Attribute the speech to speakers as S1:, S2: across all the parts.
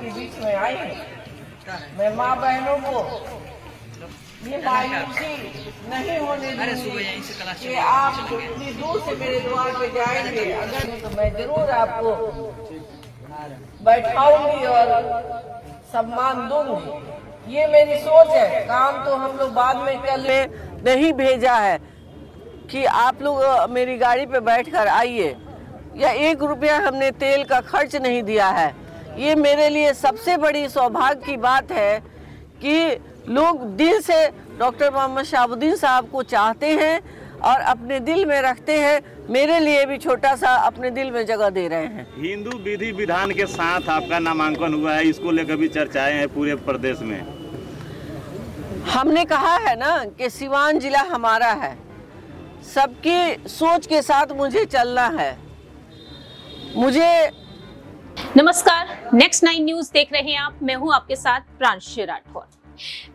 S1: आपके बीच में आई हूँ। मैं माँ बहनों को ये मायूसी नहीं होने दूँगी कि आप इतनी दूर से मेरे द्वार पे जाएँगे। अगर तो मैं ज़रूर आपको बैठाऊँगी और सम्मान दूँगी। ये मेरी सोच है। काम तो हम लोग बाद में कल नहीं भेजा है कि आप लोग मेरी गाड़ी पे बैठकर आइए। या एक रुपया हमने तेल का खर्च नहीं दिया है। ये मेरे लिए सबसे बड़ी सौभाग्य की बात है कि लोग दिल से डॉक्टर मोहम्मद शाहबुद्दीन साहब को चाहते हैं और अपने दिल में रखते हैं। मेरे लिए भी छोटा सा अपने दिल में जगह दे रहे हैं।
S2: हिंदू विधि विधान के साथ आपका नामांकन हुआ है इसको लेकर भी चर्चाएँ हैं पूरे प्रदेश में।
S1: हमने कहा है ना कि सिवान जिला हमारा है। सबकी सोच के साथ मुझे चलना है। मुझे
S3: नमस्कार नेक्स्ट नाइन न्यूज़ देख रहे हैं आप। मैं हूँ आपके साथ प्रांशी राठौर।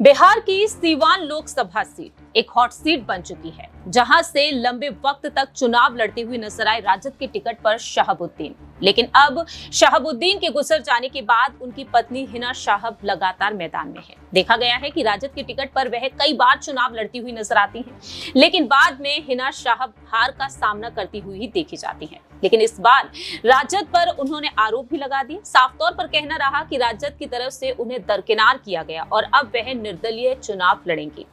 S3: बिहार की सीवान लोकसभा सीट एक हॉट सीट बन चुकी है, जहाँ से लंबे वक्त तक चुनाव लड़ते हुए नज़र आए राजद के टिकट पर शहाबुद्दीन। लेकिन अब शहाबुद्दीन के गुजर जाने के बाद उनकी पत्नी हिना शाहब लगातार मैदान में है। देखा गया है कि राजद के टिकट पर वह कई बार चुनाव लड़ती हुई नज़र आती हैं, लेकिन बाद में हिना शाहब हार का सामना करती हुई देखी जाती हैं। लेकिन इस बार राजद पर उन्होंने आरोप भी लगा दिए। साफ़ तौर पर कहना रहा कि राजद की तरफ़ से उन्हें दरकिनार किया गया और अब वह निर्दलीय चुनाव लड़ेंगी।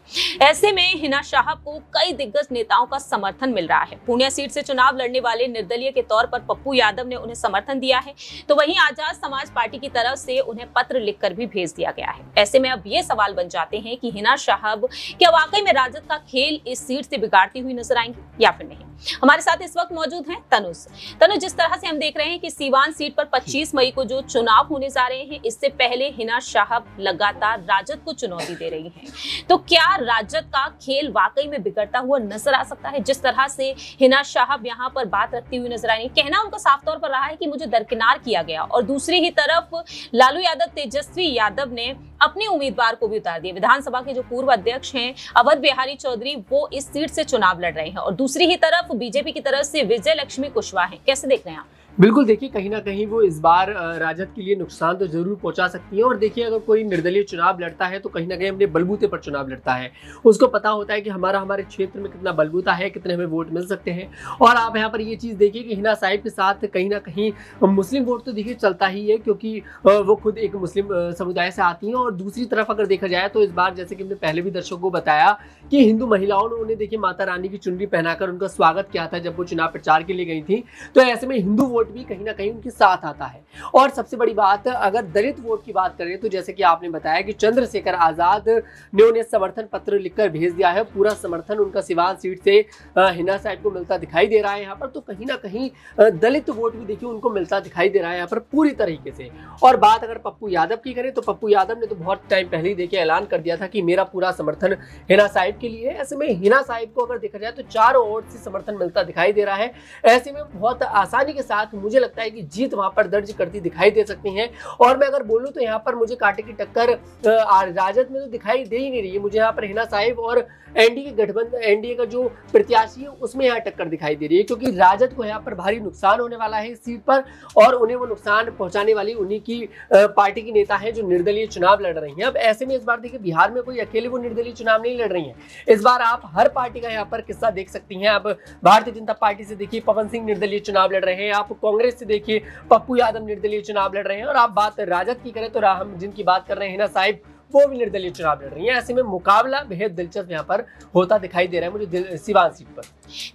S3: ऐसे में हिना शाहब को कई दिग्गज नेताओं का समर्थन मिल रहा है। पूर्णिया सीट से चुनाव लड़ने वाले निर्दलीय के तौर पर पप्पू यादव ने उन्हें समर्थन दिया है। तो वहीं आज़ाद समाज पार्टी की तरफ़ से उन्हें पत्र लिखकर भी भेज दिया गया है। ऐसे में अब ये सवाल बन जाते हैं कि हिना शाहब क्या वाकई में राजद का खेल इस सीट से बिगाड़ती हुई नज़र आएँगी या फिर नहीं? हमारे साथ इस वक्त मौजूद हैं तनुज। तनुज जिस तरह से हम देख रहे हैं कि सीवान सीट पर 25 मई को जो चुनाव होने जा रहे हैं इससे पहले हिना शाहब लगातार राजद को चुनौती दे रही हैं। तो क्या राजद का खेल वाकई में बिगड़ता हुआ नज़र आ सकता है? जिस तरह से हिना शाहब यहाँ पर बात रखती हुई नज़र आ रही कहना उनका साफ़ तौर पर रहा है कि मुझे दरकिनार किया गया। और दूसरी ही तरफ़ लालू यादव तेजस्वी यादव ने अपने उम्मीदवार को भी उतार दिया। विधानसभा के जो पूर्व अध्यक्ष हैं अवध बिहारी चौधरी वो इस सीट से चुनाव लड़ रहे हैं। और दूसरी ही तरफ़ बीजेपी की तरफ़ से विजय लक्ष्मी कुशवाहा है। कैसे देख रहे हैं आप?
S4: बिल्कुल, देखिए, कहीं ना कहीं वो इस बार राजद के लिए नुकसान तो ज़रूर पहुँचा सकती है और देखिए, अगर कोई निर्दलीय चुनाव लड़ता है तो कहीं ना कहीं अपने बलबूते पर चुनाव लड़ता है। उसको पता होता है कि हमारा, हमारे क्षेत्र में कितना बलबूता है, कितने हमें वोट मिल सकते हैं। और आप यहाँ पर ये चीज़ देखिए कि हिना साहिब के साथ कहीं ना कहीं मुस्लिम वोट तो देखिए चलता ही है क्योंकि वो खुद एक मुस्लिम समुदाय से आती हैं और दूसरी तरफ़ अगर देखा जाए तो इस बार जैसे कि हमने पहले भी दर्शकों को बताया कि हिंदू महिलाओं ने उन्हें देखिए माता रानी की चुनरी पहनाकर उनका स्वागत किया था जब वो चुनाव प्रचार के लिए गई थी। तो ऐसे में हिंदू वोट भी कहीं ना कहीं उनके साथ आता है। और सबसे बड़ी बात, अगर दलित वोट की बात करें तो जैसे कि आपने बताया कि चंद्रशेखर आज़ाद ने उन्हें समर्थन पत्र लिखकर भेज दिया है। पूरा समर्थन उनका सिवान सीट से हिना साहिब को मिलता दिखाई दे रहा है यहाँ पर। तो कहीं ना कहीं दलित वोट भी देखिए उनको मिलता दिखाई दे रहा है यहाँ पर पूरी तरीके से। और बात अगर पप्पू यादव की करें तो पप्पू यादव ने तो बहुत टाइम पहले ही देखिए ऐलान कर दिया था कि मेरा पूरा समर्थन हिना साहिब के लिए ऐसे में हिना साहिब को अगर देखा जाए तो चारों ओर से समर्थन मिलता दिखाई दे रहा है। ऐसे में बहुत आसानी के साथ मुझे लगता है कि जीत वहाँ पर दर्ज करती दिखाई दे सकती है। और मैं अगर बोलूँ तो यहाँ पर मुझे कांटे की टक्कर राजद में तो दिखाई दे ही नहीं रही है। मुझे यहाँ पर हिना साहिब और एनडीए के गठबंधन, एनडीए का जो प्रत्याशी है, उसमें यहाँ टक्कर दिखाई दे रही है, क्योंकि राजद को यहाँ पर भारी नुकसान होने वाला है इस सीट पर, और उन्हें वो नुकसान पहुँचाने वाली उन्हीं की पार्टी की नेता है जो निर्दलीय चुनाव लड़ रही हैं। अब ऐसे में इस बार देखिए, बिहार में कोई अकेले वो निर्दलीय चुनाव नहीं लड़ रही हैं। इस बार आप हर पार्टी का यहाँ पर किस्सा देख सकती हैं। अब भारतीय जनता पार्टी से देखिए, पवन सिंह निर्दलीय चुनाव लड़ रहे हैं, आप कांग्रेस से देखिए पप्पू यादव निर्दलीय चुनाव लड़ रहे हैं और आप बात राजद की करें तो हम जिनकी बात कर रहे हैं हिना साहिब वो भी निर्दलीय चुनाव लड़ रही है। ऐसे में मुकाबला बेहद दिलचस्प यहाँ पर होता दिखाई दे रहा है मुझे सिवान सीट पर।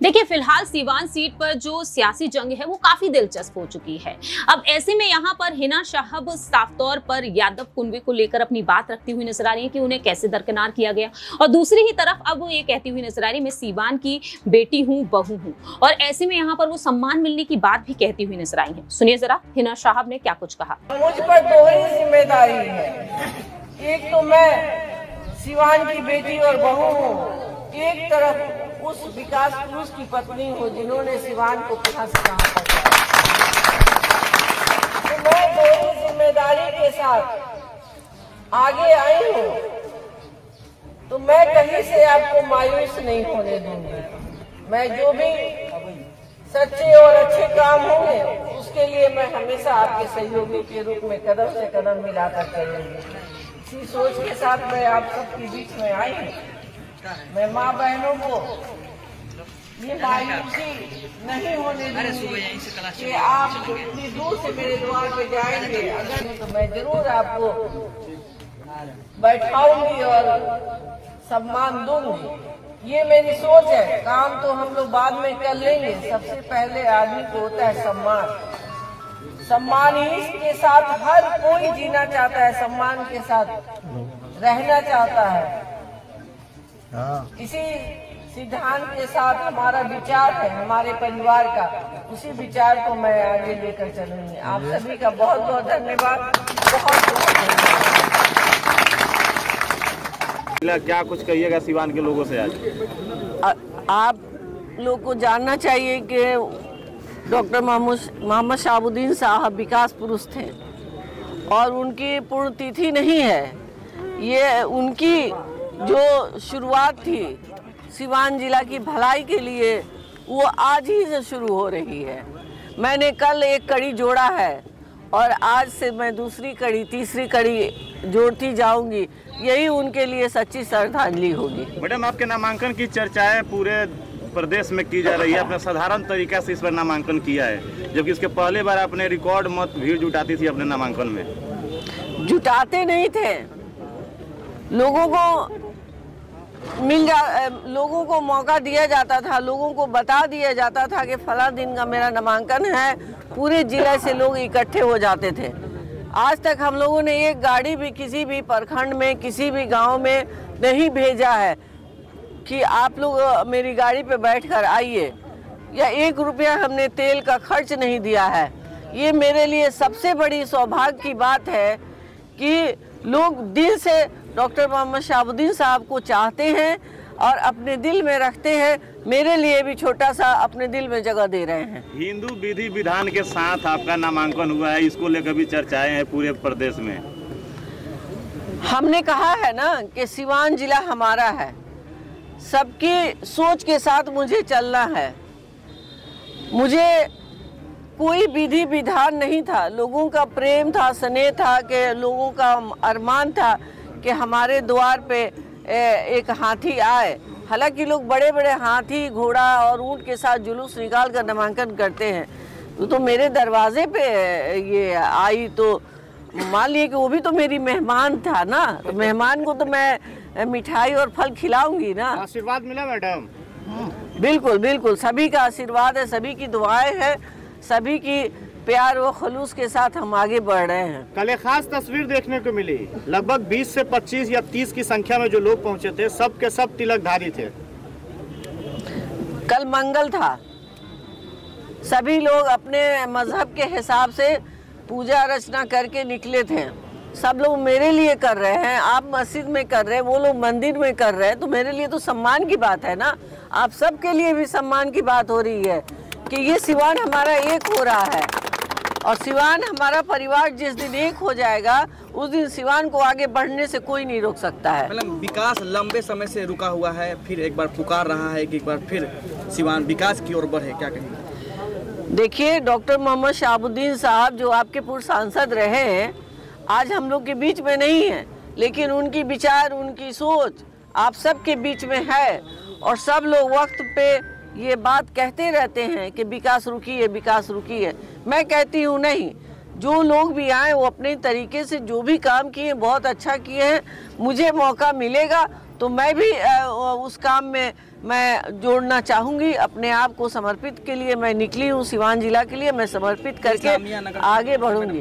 S3: देखिए फ़िलहाल सीवान सीट पर जो सियासी जंग है वो काफ़ी दिलचस्प हो चुकी है। अब ऐसे में यहाँ पर हिना शाहब साफ़ तौर पर यादव कुनबे को लेकर अपनी बात रखती हुई नज़र आ रही है कि उन्हें कैसे दरकिनार किया गया। और दूसरी ही तरफ़ अब वो ये कहती हुई नज़र आ रही है मैं सीवान की बेटी हूँ बहू हूँ। और ऐसे में यहाँ पर वो सम्मान मिलने की बात भी कहती हुई नज़र आई है। सुनिए जरा हिना शाहब ने क्या कुछ कहा?
S1: मुझ पर दोहरी ज़िम्मेदारी है। एक तो मैं, सिवान की बेटी और बहू हूँ। एक तरफ़ उस विकास पुरुष की पत्नी हूँ, जिन्होंने सिवान को कहाँ से कहाँ तो मैं दोहरी ज़िम्मेदारी के साथ आगे आई हूँ। तो मैं कहीं से आपको मायूस नहीं होने दूँगी। मैं जो भी सच्चे और अच्छे काम होंगे, उसके लिए मैं हमेशा आपके सहयोगी के रूप में कदम से कदम मिलाकर चलूँगी। इसी सोच के साथ मैं आप सबके बीच में आई हूँ। मैं माँ बहनों को ये मायूसी नहीं होने कि आप इतनी दूर से मेरे द्वार पे जाएँगे। अगर तो मैं ज़रूर आपको बैठाऊँगी और सम्मान दूँगी। ये मेरी सोच है। काम तो हम लोग बाद में कर लेंगे। सबसे पहले आदमी को होता है सम्मान। सम्मान ही के साथ हर कोई जीना चाहता है सम्मान के साथ रहना चाहता है। इसी सिद्धांत के साथ हमारा विचार है हमारे परिवार का। उसी विचार को मैं आगे लेकर चलूँगी। आप सभी का बहुत बहुत धन्यवाद। बहुत बहुत धन्यवाद
S2: क्या कुछ कहिएगा सिवान के लोगों से आज?
S1: आ- आप लोग को जानना चाहिए कि डॉक्टर मोहम्मद शाहबुद्दीन साहब विकास पुरुष थे। और उनकी पुण्यतिथि नहीं है। ये उनकी जो शुरुआत थी सिवान जिला की भलाई के लिए, वो आज ही से शुरू हो रही है। मैंने कल एक कड़ी जोड़ा है और आज से मैं दूसरी कड़ी, तीसरी कड़ी जोड़ती जाऊँगी। यही उनके लिए सच्ची श्रद्धांजलि होगी।
S2: मैडम, आपके नामांकन की चर्चाएँ पूरे प्रदेश में की जा रही है आपने साधारण तरीका से इस पर नामांकन किया है। जबकि इसके पहले बार आपने रिकॉर्ड मत भीड़ जुटाती थी अपने नामांकन में।
S1: जुटाते नहीं थे। लोगों को मिल जा लोगों को मौका दिया जाता था, लोगों को बता दिया जाता था कि फला दिन का मेरा नामांकन है। पूरे ज़िले से लोग इकट्ठे हो जाते थे। आज तक हम लोगों ने एक गाड़ी भी किसी भी प्रखंड में, किसी भी गाँव में नहीं भेजा है। कि आप लोग मेरी गाड़ी पे बैठकर आइए। या एक रुपया हमने तेल का खर्च नहीं दिया है। ये मेरे लिए सबसे बड़ी सौभाग्य की बात है कि लोग दिल से डॉक्टर मोहम्मद शाहबुद्दीन साहब को चाहते हैं और अपने दिल में रखते हैं। मेरे लिए भी छोटा सा अपने दिल में जगह दे रहे हैं।
S2: हिंदू विधि विधान के साथ आपका नामांकन हुआ है इसको लेकर भी चर्चाएँ हैं पूरे प्रदेश में।
S1: हमने कहा है ना कि सिवान जिला हमारा है। सबकी सोच के साथ मुझे चलना है। मुझे कोई विधि विधान नहीं था। लोगों का प्रेम था, स्नेह था, कि लोगों का अरमान था कि हमारे द्वार पे एक हाथी आए। हालाँकि लोग बड़े बड़े हाथी, घोड़ा और ऊँट के साथ जुलूस निकाल कर नामांकन करते हैं। वो तो मेरे दरवाजे पे ये आई तो मान लिए कि वो भी तो मेरी मेहमान था ना? तो मेहमान को तो मैं मिठाई और फल खिलाऊँगी ना।
S5: आशीर्वाद मिला मैडम।
S1: बिल्कुल बिल्कुल। सभी का आशीर्वाद है सभी की दुआएँ हैं सभी की प्यार व खलूस के साथ हम आगे बढ़ रहे हैं।
S5: कल एक खास तस्वीर देखने को मिली। लगभग 20 से 25 या 30 की संख्या में जो लोग पहुँचे थे सब के सब तिलकधारी थे।
S1: कल मंगल था। सभी लोग अपने मज़हब के हिसाब से पूजा अर्चना करके निकले थे। सब लोग मेरे लिए कर रहे हैं आप मस्जिद में कर रहे हैं वो लोग मंदिर में कर रहे हैं तो मेरे लिए तो सम्मान की बात है ना? आप सबके लिए भी सम्मान की बात हो रही है कि ये सिवान हमारा एक हो रहा है। और सिवान हमारा परिवार जिस दिन एक हो जाएगा उस दिन सिवान को आगे बढ़ने से कोई नहीं रोक सकता है।
S6: मतलब विकास लंबे समय से रुका हुआ है फिर एक बार पुकार रहा है कि एक बार फिर सिवान विकास की ओर बढ़े क्या कहेंगे?
S1: देखिए डॉक्टर मोहम्मद शाहबुद्दीन साहब जो आपके पूर्व सांसद रहे हैं आज हम लोग के बीच में नहीं है, लेकिन उनकी विचार, उनकी सोच आप सबके बीच में है। और सब लोग वक्त पे ये बात कहते रहते हैं कि विकास रुकी है, विकास रुकी है। मैं कहती हूँ नहीं, जो लोग भी आए, वो अपने तरीके से जो भी काम किए, बहुत अच्छा किए हैं। मुझे मौका मिलेगा तो मैं भी उस काम में मैं जोड़ना चाहूँगी अपने आप को समर्पित के लिए मैं निकली हूँ सिवान जिला के लिए मैं समर्पित करके आगे बढ़ूँगी।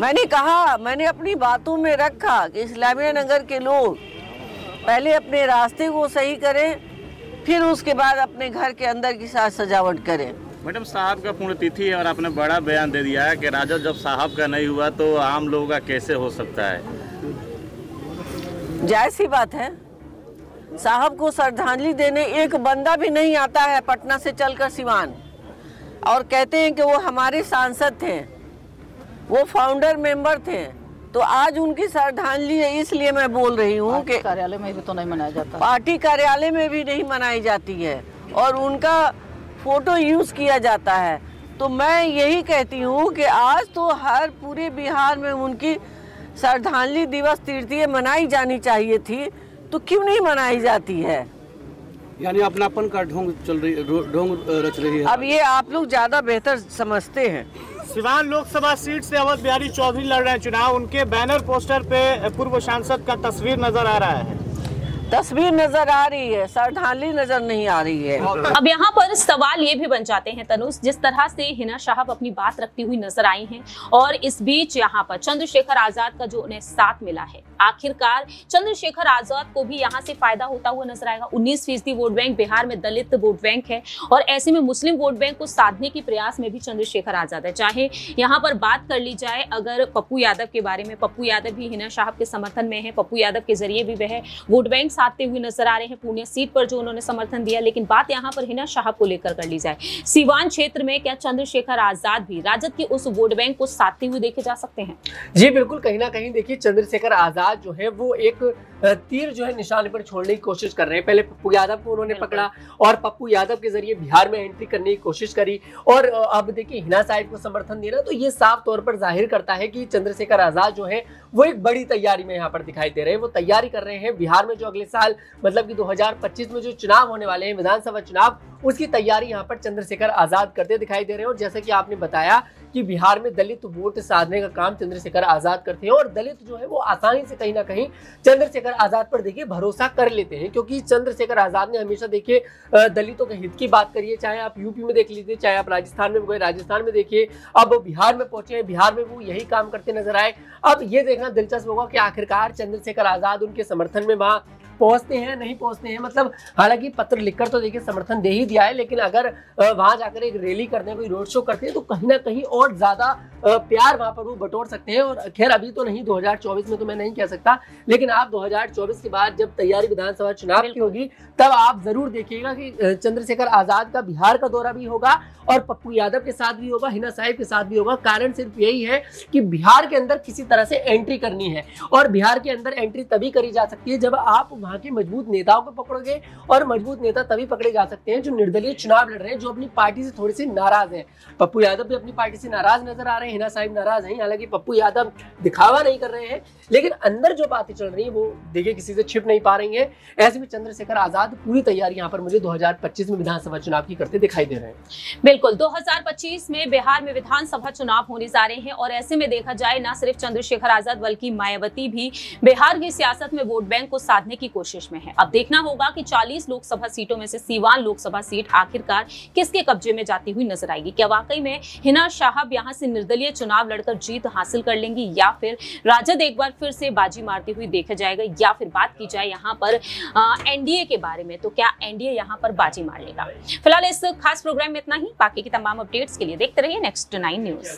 S1: मैंने कहा मैंने अपनी बातों में रखा कि इस्लामिया नगर के लोग पहले अपने रास्ते को सही करें फिर उसके बाद अपने घर के अंदर की साज सजावट करें।
S2: मैडम साहब का पुण्यतिथि है और आपने बड़ा बयान दे दिया है कि राजा जब साहब का नहीं हुआ तो आम लोगों का कैसे हो सकता है?
S1: जायज़ सी बात है। साहब को श्रद्धांजलि देने एक बंदा भी नहीं आता है पटना से चलकर सिवान। और कहते हैं कि वो हमारे सांसद थे वो फाउंडर मेंबर थे। तो आज उनकी श्रद्धांजलि है इसलिए मैं बोल रही हूँ कि
S7: कार्यालय में भी तो नहीं मनाया जाता।
S1: पार्टी कार्यालय में भी नहीं मनाई जाती है और उनका फ़ोटो यूज़ किया जाता है। तो मैं यही कहती हूँ कि आज तो हर पूरे बिहार में उनकी श्रद्धांजलि दिवस तृतीय मनाई जानी चाहिए थी तो क्यों नहीं मनाई जाती है?
S7: यानी अपनापन का ढोंग चल रही ढोंग रच रही है।
S1: अब ये आप लोग ज़्यादा बेहतर समझते हैं।
S5: सिवान लोकसभा सीट से अवध बिहारी चौधरी लड़ रहे हैं चुनाव उनके बैनर पोस्टर पे पूर्व सांसद का तस्वीर नज़र आ रहा है।
S1: तस्वीर नज़र आ रही है श्रद्धांजलि नज़र नहीं आ रही है।
S3: अब यहाँ पर सवाल ये भी बन जाते हैं, तनुष, जिस तरह से हिना साहब अपनी बात रखती हुई नज़र आई हैं और इस बीच यहाँ पर चंद्रशेखर आज़ाद का जो उन्हें साथ मिला है, आखिरकार चंद्रशेखर आज़ाद को भी यहाँ से फ़ायदा होता हुआ नज़र आएगा। 19 फ़ीसदी वोट बैंक, बिहार में दलित वोट बैंक है और ऐसे में मुस्लिम वोट बैंक को साधने के प्रयास में भी चंद्रशेखर आज़ाद है। चाहे यहाँ पर बात कर ली जाए, अगर पप्पू यादव के बारे में, पप्पू यादव भी हिना साहब के समर्थन में है, पप्पू यादव के ज़रिए भी वह वोट बैंक साधते हुए नज़र आ रहे हैं। पूर्णिया सीट पर जो उन्होंने समर्थन दिया लेकिन बात यहाँ पर हिना साहब को लेकर कर ली जाए। सीवान क्षेत्र में क्या चंद्रशेखर आज़ाद भी राजद के उस वोट बैंक को साधते हुए देखे जा सकते हैं?
S4: जी बिल्कुल। कहीं ना कहीं देखिए चंद्रशेखर आज़ाद जो है वो एक तीर जो है निशाने पर छोड़ने की कोशिश कर रहे हैं। पहले पप्पू यादव को उन्होंने पकड़ा और पप्पू यादव के ज़रिए बिहार में एंट्री करने की कोशिश करी। और अब देखिए हिना साहिब को समर्थन देना तो ये साफ़ तौर पर ज़ाहिर करता है कि चंद्रशेखर आज़ाद जो है वो एक बड़ी तैयारी में यहाँ पर दिखाई दे रहे हैं। वो तैयारी कर रहे हैं बिहार में जो अगले साल मतलब कि 2025 में जो चुनाव होने वाले हैं, विधानसभा चुनाव, उसकी तैयारी यहाँ पर चंद्रशेखर आज़ाद करते दिखाई दे रहे हैं। और जैसे कि आपने बताया कि बिहार में दलित वोट साधने का काम चंद्रशेखर आज़ाद करते हैं और दलित जो है वो आसानी से कहीं ना कहीं चंद्रशेखर आज़ाद पर देखिए भरोसा कर लेते हैं। क्योंकि चंद्रशेखर आज़ाद ने हमेशा देखिए दलितों के हित की बात करिए चाहे आप यूपी में देख लीजिए, चाहे आप राजस्थान में गए राजस्थान में देखिए, अब बिहार में पहुँचे हैं, बिहार में वो यही काम करते नज़र आए। अब ये देखना दिलचस्प होगा कि आखिरकार चंद्रशेखर आज़ाद उनके समर्थन में वहाँ पहुँचते हैं नहीं पहुँचते हैं मतलब हालाँकि पत्र लिखकर तो देखिए समर्थन दे ही दिया है लेकिन अगर वहाँ जाकर एक रैली करते हैं कोई रोड शो करते हैं तो कहीं ना कहीं और ज़्यादा प्यार वहाँ पर वो बटोर सकते हैं। और खैर अभी तो नहीं 2024 में तो मैं नहीं कह सकता लेकिन आप 2024 के बाद जब तैयारी विधानसभा चुनाव की होगी तब आप ज़रूर देखिएगा कि चंद्रशेखर आज़ाद का बिहार का दौरा भी होगा और पप्पू यादव के साथ भी होगा हिना साहिब के साथ भी होगा। कारण सिर्फ़ यही है कि बिहार के अंदर किसी तरह से एंट्री करनी है और बिहार के अंदर एंट्री तभी करी जा सकती है जब आप वहाँ के मज़बूत नेताओं को पकड़ोगे और मज़बूत नेता तभी पकड़े जा सकते हैं जो निर्दलीय चुनाव लड़ रहे हैं, जो अपनी पार्टी से थोड़े से नाराज़ हैं। पप्पू यादव भी अपनी पार्टी से नाराज़ नज़र आ रहे हैं, हिना साहिब नाराज़ हैं, हालाँकि पप्पू यादव दिखावा नहीं कर रहे हैं, लेकिन अंदर जो बातें चल रही है, वो देखिए किसी से छिप नहीं पा रही है। ऐसे में चंद्रशेखर आज़ाद पूरी तैयारी यहाँ पर मुझे 2025 में विधानसभा चुनाव की करते दिखाई दे रहे हैं।
S3: बिल्कुल 2025 में बिहार में विधानसभा चुनाव होने जा रहे हैं और ऐसे में देखा जाए, ना सिर्फ़ चंद्रशेखर आज़ाद बल्कि मायावती भी, बिहार की सियासत में वोट बैंक को साधने की कोशिश में है। अब देखना होगा कि 40 लोकसभा सीटों में से सीवान लोकसभा सीट आखिरकार किसके कब्जे में जाती हुई नज़र आएगी? क्या वाकई में हिना साहब यहाँ से निर्दलीय चुनाव लड़कर जीत हासिल कर लेंगी या फिर राजद एक बार फिर से बाजी मारती हुई देखा जाएगा या फिर बात की जाए यहाँ पर एनडीए के बारे में तो क्या एनडीए यहाँ पर बाजी मार लेगा? फ़िलहाल इस खास प्रोग्राम में इतना ही। बाकी की तमाम अपडेट्स के लिए देखते रहिए नेक्स्ट नाइन न्यूज़